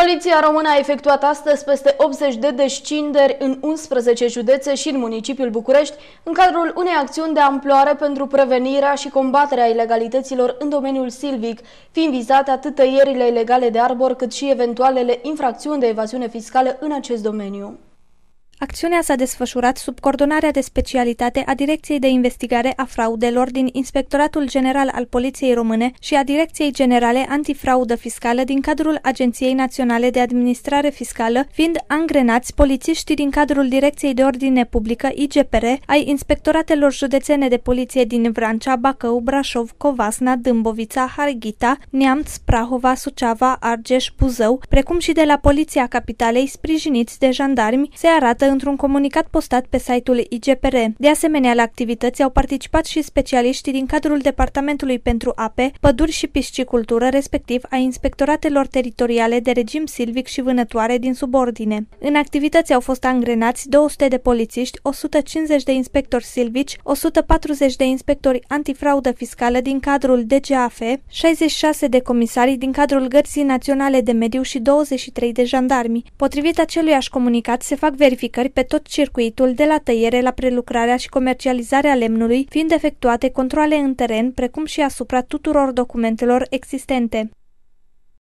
Poliția română a efectuat astăzi peste 80 de descinderi în 11 județe și în municipiul București, în cadrul unei acțiuni de amploare pentru prevenirea și combaterea ilegalităților în domeniul silvic, fiind vizate atât tăierile ilegale de arbor cât și eventualele infracțiuni de evaziune fiscală în acest domeniu. Acțiunea s-a desfășurat sub coordonarea de specialitate a Direcției de Investigare a Fraudelor din Inspectoratul General al Poliției Române și a Direcției Generale Antifraudă Fiscală din cadrul Agenției Naționale de Administrare Fiscală, fiind angrenați polițiștii din cadrul Direcției de Ordine Publică IGPR ai Inspectoratelor Județene de Poliție din Vrancea, Bacău, Brașov, Covasna, Dâmbovița, Harghita, Neamț, Prahova, Suceava, Argeș, Buzău, precum și de la Poliția Capitalei, sprijiniți de jandarmi, se arată într-un comunicat postat pe site-ul IGPR. De asemenea, la activități au participat și specialiștii din cadrul Departamentului pentru Ape, Păduri și Piscicultură, respectiv a inspectoratelor teritoriale de regim silvic și vânătoare din subordine. În activități au fost angrenați 200 de polițiști, 150 de inspectori silvici, 140 de inspectori antifraudă fiscală din cadrul DGAF, 66 de comisari din cadrul Gărții Naționale de Mediu și 23 de jandarmi. Potrivit aceluiași comunicat, se fac verificări verificări pe tot circuitul de la tăiere la prelucrarea și comercializarea lemnului, fiind efectuate controle în teren, precum și asupra tuturor documentelor existente.